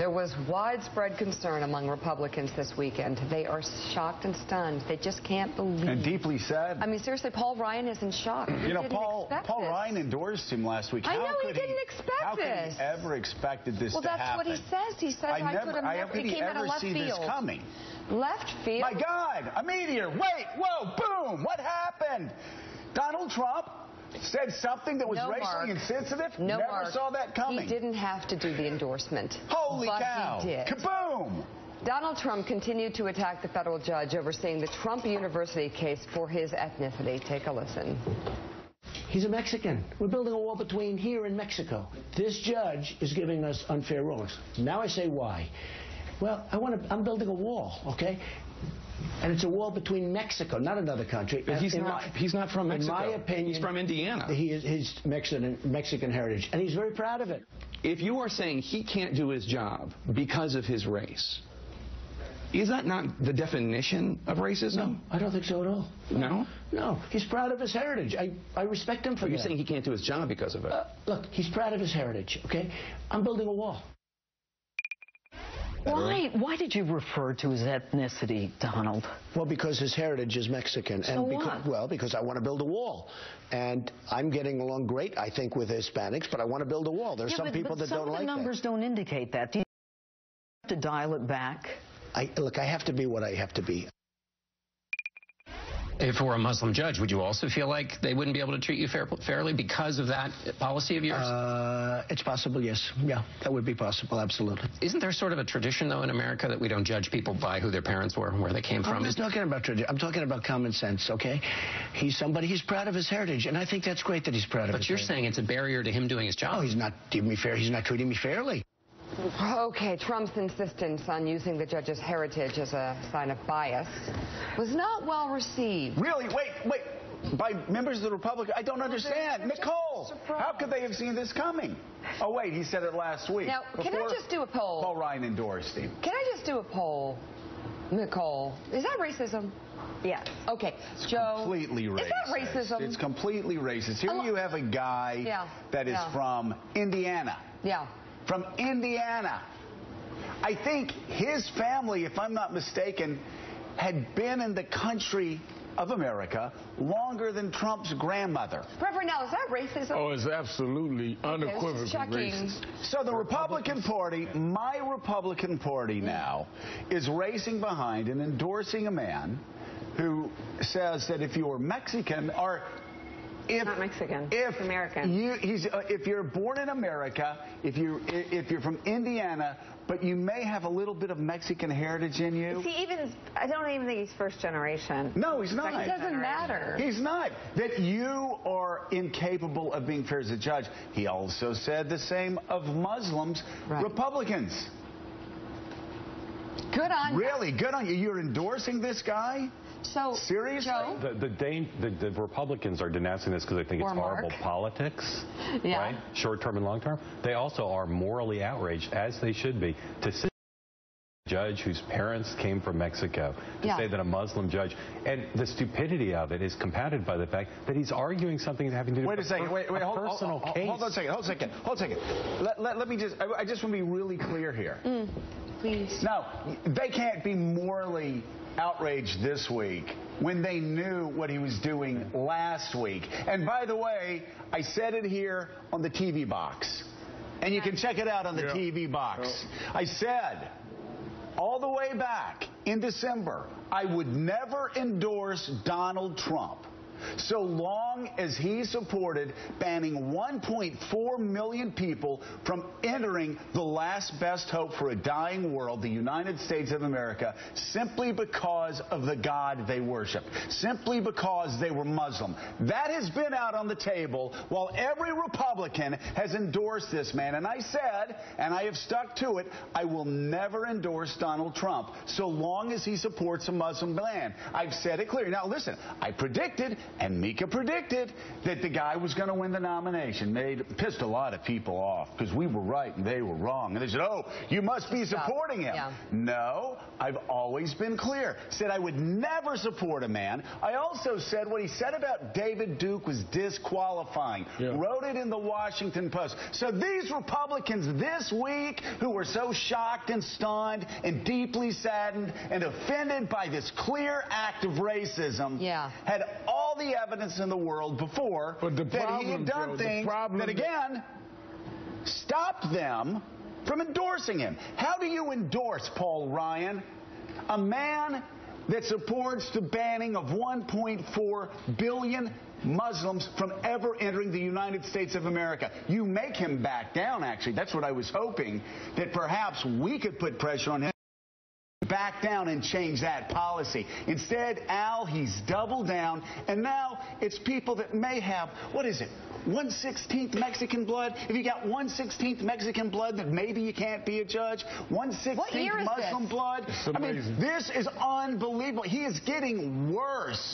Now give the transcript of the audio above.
There was widespread concern among Republicans this weekend. They are shocked and stunned. They just can't believe. And deeply sad. I mean, seriously, Paul Ryan is in shock. He you know, Paul Paul this. Ryan endorsed him last week. I How know he didn't expect how could this. he ever expected this Well, that's happen? what he says. He says I, never, could have I, never. how could he came out ever of left see field. this coming? Left field. My God, a meteor. Wait, whoa, boom. What happened? Donald Trump said something that was No, racially Mark. insensitive. No, Never Mark. saw that coming. He didn't have to do the endorsement. Holy but cow. He did. Kaboom. Donald Trump continued to attack the federal judge overseeing the Trump University case for his ethnicity. Take a listen. He's a Mexican. We're building a wall between here and Mexico. This judge is giving us unfair rulings. Now I say why. Well, I want to. I'm building a wall, okay? And it's a wall between Mexico, not another country. But he's In not- my- he's not from Mexico. In my opinion, He's from Indiana. He is his Mexican Mexican heritage, and he's very proud of it. If you are saying he can't do his job because of his race, is that not the definition of racism? No, I don't think so at all. No? No, he's proud of his heritage. I, I respect him for Are You're saying he can't do his job because of it? Uh, look, he's proud of his heritage. Okay, I'm building a wall. Why? Why did you refer to his ethnicity, Donald? Well, because his heritage is Mexican, So and because, what? well, because I want to build a wall, and I'm getting along great, I think, with Hispanics, but I want to build a wall. There's Yeah, some but- people but that some don't of the like numbers don't indicate that. Do you have to dial it back? I, look, I have to be what I have to be. If it were a Muslim judge, would you also feel like they wouldn't be able to treat you fair, fairly because of that policy of yours? Uh, it's possible, yes. Yeah, that would be possible, absolutely. Isn't there sort of a tradition, though, in America that we don't judge people by who their parents were and where they came I'm from? not talking about tradition. I'm talking about common sense. Okay, he's somebody. He's proud of his heritage, and I think that's great that he's proud of it. But you're heritage. saying it's a barrier to him doing his job. Oh, he's not giving me fair. He's not treating me fairly. Okay, Trump's insistence on using the judge's heritage as a sign of bias was not well received. Really? Wait, wait. By members of the Republican, I don't understand. Nicole, how could they have seen this coming? Oh, wait, he said it last week. Now, can I just do a poll? Paul Ryan endorsed him. Can I just do a poll, Nicole? Is that racism? Yes. Okay, Joe. completely racist. Is that racism? It's completely racist. Here you have a guy Yeah, that is yeah. from Indiana. Yeah. From Indiana. I think his family, if I'm not mistaken, had been in the country of America longer than Trump's grandmother. Reverend, now is that racism? Oh, it's absolutely unequivocally just checking. racist. So the Republican Party, my Republican Party now, is racing behind and endorsing a man who says that if you're Mexican or if, Not Mexican. If He's American. You, he's, uh, if you're born in America, if you if you're from Indiana, but you may have a little bit of Mexican heritage in you. Is he even? I don't even think he's first generation. No, he's not. It doesn't matter. He's not. That you are incapable of being fair as a judge. He also said the same of Muslims, Right. Republicans. Good on you. Really, good on you. You're endorsing this guy? So, Seriously? Joe? The, the, dan- the, the Republicans are denouncing this because they think Or it's horrible Mark. politics, Yeah. right? Short term and long term. They also are morally outraged, as they should be, to sit a judge whose parents came from Mexico to Yeah. say that a Muslim judge, and the stupidity of it is compounded by the fact that he's arguing something having to do Wait with a second. Wait, wait. a Hold, hold, personal hold, case. hold on a second. Hold a second. Hold a second. Let, let, let me just. I, I just want to be really clear here. Mm, please. Now, they can't be morally outraged this week when they knew what he was doing last week. And by the way, I said it here on the TV box. And you can check it out on the Yeah. TV box. Oh. I said all the way back in December, I would never endorse Donald Trump so long as he supported banning 1.4 million people from entering the last best hope for a dying world, the United States of America, simply because of the God they worship, simply because they were Muslim. That has been out on the table while every Republican has endorsed this man. And I said, and I have stuck to it, I will never endorse Donald Trump so long as he supports a Muslim ban. I've said it clearly. Now, listen, I predicted And Mika predicted that the guy was going to win the nomination. Made pissed a lot of people off because we were right and they were wrong. And they said, "Oh, you must be supporting him." Yeah. No, I've always been clear. Said I would never support a man. I also said what he said about David Duke was disqualifying. Yeah. Wrote it in the Washington Post. So these Republicans this week who were so shocked and stunned and deeply saddened and offended by this clear act of racism Yeah. had all the evidence in the world before the that he had done Joe, things that- again stopped them from endorsing him. How do you endorse Paul Ryan, a man that supports the banning of 1.4 billion Muslims from ever entering the United States of America? You make him back down, actually. That's what I was hoping, that perhaps we could put pressure on him back down and change that policy. Instead, Al, he's doubled down, and now it's people that may have, what is it, 116th Mexican blood? If you got 116th Mexican blood, then maybe you can't be a judge. 116th What year is Muslim this? blood? I mean, this is unbelievable. He is getting worse.